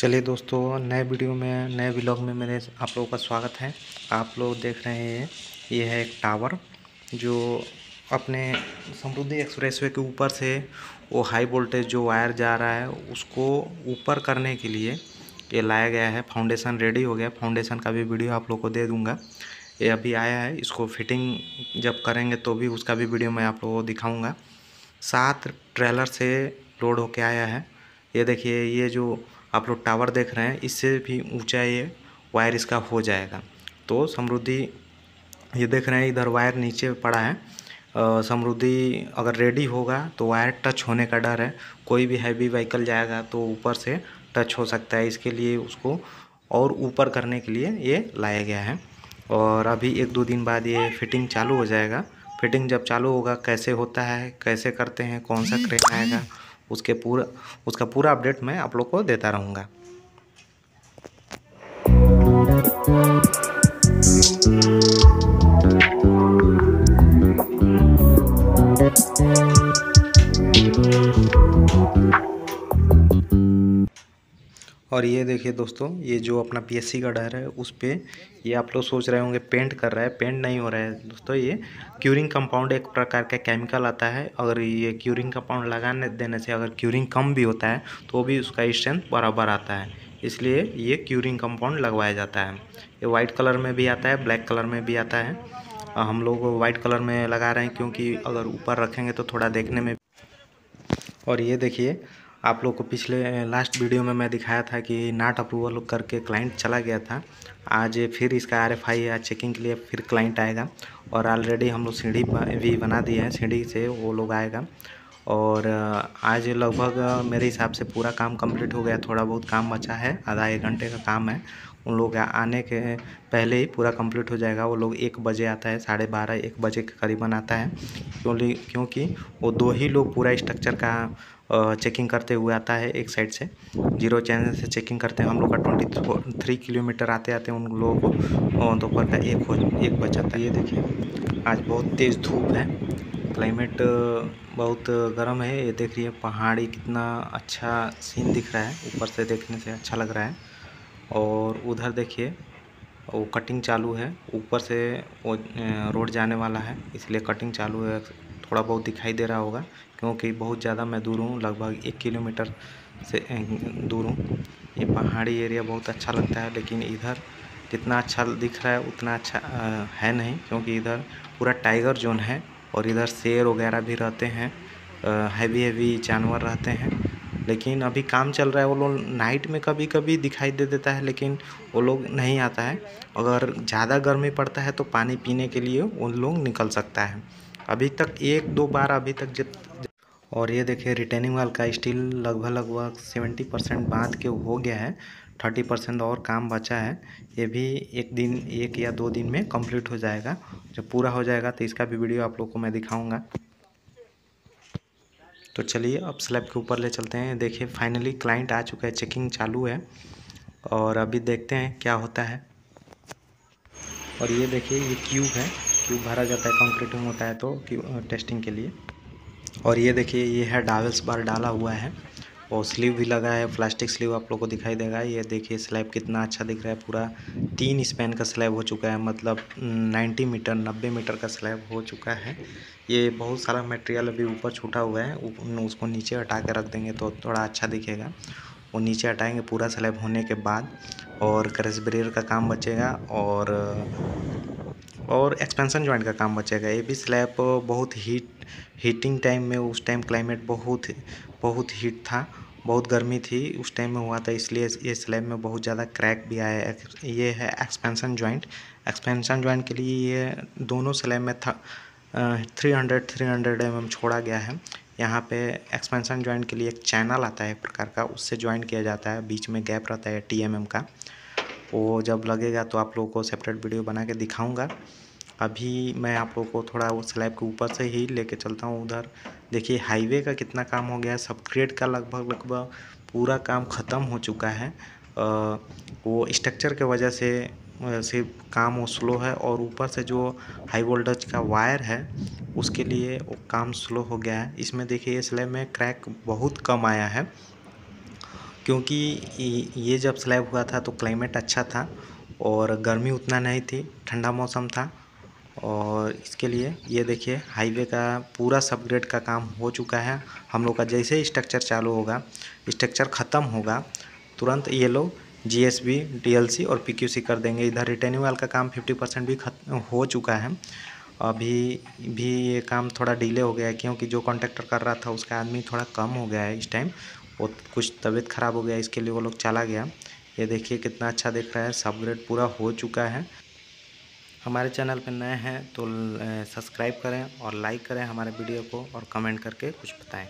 चलिए दोस्तों, नए वीडियो में, नए ब्लॉग में मेरे आप लोगों का स्वागत है। आप लोग देख रहे हैं, ये है एक टावर जो अपने समृद्धि एक्सप्रेसवे के ऊपर से वो हाई वोल्टेज जो वायर जा रहा है, उसको ऊपर करने के लिए ये लाया गया है। फाउंडेशन रेडी हो गया। फाउंडेशन का भी वीडियो आप लोग को दे दूँगा। ये अभी आया है, इसको फिटिंग जब करेंगे तो भी उसका भी वीडियो मैं आप लोगों को दिखाऊँगा। सात ट्रेलर से लोड होके आया है। ये देखिए, ये जो आप लोग टावर देख रहे हैं इससे भी ऊँचा ये वायर इसका हो जाएगा। तो समृद्धि ये देख रहे हैं इधर वायर नीचे पड़ा है। समृद्धि अगर रेडी होगा तो वायर टच होने का डर है। कोई भी हैवी व्हीकल जाएगा तो ऊपर से टच हो सकता है। इसके लिए उसको और ऊपर करने के लिए ये लाया गया है। और अभी एक दो दिन बाद ये फिटिंग चालू हो जाएगा। फिटिंग जब चालू होगा कैसे होता है कैसे करते हैं कौन सा क्रेन आएगा उसके पूरा उसका पूरा अपडेट मैं आप लोग को देता रहूँगा। और ये देखिए दोस्तों, ये जो अपना पीएससी का डर है, उस पर ये आप लोग सोच रहे होंगे पेंट कर रहा है पेंट नहीं हो रहा है। दोस्तों, ये क्यूरिंग कंपाउंड एक प्रकार का केमिकल आता है। अगर ये क्यूरिंग कंपाउंड लगाने, देने से अगर क्यूरिंग कम भी होता है तो भी उसका स्ट्रेंथ बराबर आता है। इसलिए ये क्यूरिंग कंपाउंड लगवाया जाता है। ये वाइट कलर में भी आता है ब्लैक कलर में भी आता है। हम लोग वाइट कलर में लगा रहे हैं, क्योंकि अगर ऊपर रखेंगे तो थोड़ा देखने में और ये देखिए आप लोग को पिछले लास्ट वीडियो में मैं दिखाया था कि नाट अप्रूवल करके क्लाइंट चला गया था। आज फिर इसका आर एफ़ आई आज चेकिंग के लिए फिर क्लाइंट आएगा और ऑलरेडी हम लोग सीढ़ी भी बना दिए हैं, सीढ़ी से वो लोग आएगा। और आज लगभग मेरे हिसाब से पूरा काम कंप्लीट हो गया, थोड़ा बहुत काम बचा है, आधा एक घंटे का काम है। उन लोग आने के पहले ही पूरा कंप्लीट हो जाएगा, वो लोग एक बजे आता है, साढ़े बारह, एक बजे के करीबन आता है। क्योंकि क्योंकि वो दो ही लोग पूरा स्ट्रक्चर का चेकिंग करते हुए आता है एक साइड से। ज़ीरो चैनल से चेकिंग करते हैं हम लोग का ट्वेंटी थ्री किलोमीटर आते आते उन लोगों को दोपहर का एक हो, एक बज जाता है। ये देखिए, आज बहुत तेज़ धूप है। क्लाइमेट बहुत गर्म है। ये देख रही है पहाड़ी कितना अच्छा सीन दिख रहा है। ऊपर से देखने से अच्छा लग रहा है। और उधर देखिए, वो कटिंग चालू है। ऊपर से वो रोड जाने वाला है, इसलिए कटिंग चालू है। थोड़ा बहुत दिखाई दे रहा होगा, क्योंकि बहुत ज़्यादा मैं दूर हूँ, लगभग एक किलोमीटर से दूर हूँ। ये पहाड़ी एरिया बहुत अच्छा लगता है, लेकिन इधर जितना अच्छा दिख रहा है, उतना अच्छा है नहीं, क्योंकि इधर पूरा टाइगर जोन है और इधर शेर वगैरह भी रहते हैं हैवी हैवी जानवर रहते हैं। लेकिन अभी काम चल रहा है, वो लोग नाइट में कभी कभी दिखाई दे देता है, लेकिन वो लोग नहीं आता है। अगर ज़्यादा गर्मी पड़ता है तो पानी पीने के लिए उन लोग निकल सकता है। अभी तक एक दो बार अभी तक जित और ये देखिए रिटेनिंग वाल का स्टील लगभग लगभग सेवेंटी परसेंट बाँध के हो गया है। थर्टी परसेंट और काम बचा है। ये भी एक दिन, एक या दो दिन में कंप्लीट हो जाएगा। जब पूरा हो जाएगा तो इसका भी वीडियो आप लोग को मैं दिखाऊँगा। तो चलिए, अब स्लैब के ऊपर ले चलते हैं। देखिए फाइनली क्लाइंट आ चुका है। चेकिंग चालू है। और अभी देखते हैं क्या होता है। और ये देखिए, ये क्यूब है। क्यूब भरा जाता है कंक्रीटिंग होता है तो टेस्टिंग के लिए। और ये देखिए, ये है डावल्स बार डाला हुआ है। और स्लीव भी लगा है, प्लास्टिक स्लीव आप लोग को दिखाई देगा। ये देखिए स्लैब कितना अच्छा दिख रहा है, पूरा तीन स्पैन का स्लैब हो चुका है मतलब 90 मीटर 90 मीटर का स्लैब हो चुका है। ये बहुत सारा मटेरियल अभी ऊपर छूटा हुआ है उसको नीचे हटा के रख देंगे तो थोड़ा अच्छा दिखेगा। वो नीचे हटाएँगे पूरा स्लैब होने के बाद और क्रैश ब्रेयर का काम बचेगा और और एक्सपेंसन जॉइंट का काम बचेगा। ये भी स्लैब बहुत हीट हीटिंग टाइम में उस टाइम क्लाइमेट बहुत बहुत हीट था, बहुत गर्मी थी, उस टाइम में हुआ था, इसलिए ये स्लैब में बहुत ज़्यादा क्रैक भी आया है। ये है एक्सपेंसन जॉइंट एक्सपेंसन जॉइंट के लिए ये दोनों स्लैब में था three hundred three hundred M छोड़ा गया है। यहाँ पे एक्सपेंसन जॉइंट के लिए एक चैनल आता है एक प्रकार का, उससे ज्वाइन किया जाता है। बीच में गैप रहता है टीएमएम का। वो जब लगेगा तो आप लोगों को सेपरेट वीडियो बना के दिखाऊँगा। अभी मैं आप लोगों को थोड़ा वो स्लैब के ऊपर से ही लेके चलता हूँ उधर। देखिए, हाईवे का कितना काम हो गया है। सब ग्रेड का लगभग लगभग पूरा काम ख़त्म हो चुका है। वो स्ट्रक्चर के वजह से से काम वो स्लो है और ऊपर से जो हाई वोल्टेज का वायर है, उसके लिए वो काम स्लो हो गया है। इसमें देखिए ये स्लैब में क्रैक बहुत कम आया है, क्योंकि ये जब स्लैब हुआ था तो क्लाइमेट अच्छा था और गर्मी उतना नहीं थी, ठंडा मौसम था। और इसके लिए ये देखिए हाईवे का पूरा सबग्रेड का काम हो चुका है। हम लोग का जैसे स्ट्रक्चर चालू होगा स्ट्रक्चर ख़त्म होगा, तुरंत ये लोग जीएसबी डीएलसी और पीक्यूसी कर देंगे। इधर रिटेनिंग वाल का काम फिफ्टी परसेंट भी खत्म हो चुका है। अभी भी ये काम थोड़ा डिले हो गया है, क्योंकि जो कॉन्ट्रैक्टर कर रहा था, उसका आदमी थोड़ा कम हो गया है इस टाइम वो कुछ तबीयत ख़राब हो गया, इसके लिए वो लोग चला गया। ये देखिए कितना अच्छा दिख रहा है सबग्रेड पूरा हो चुका है। हमारे चैनल पर नए हैं तो सब्सक्राइब करें और लाइक करें हमारे वीडियो को और कमेंट करके कुछ बताएँ।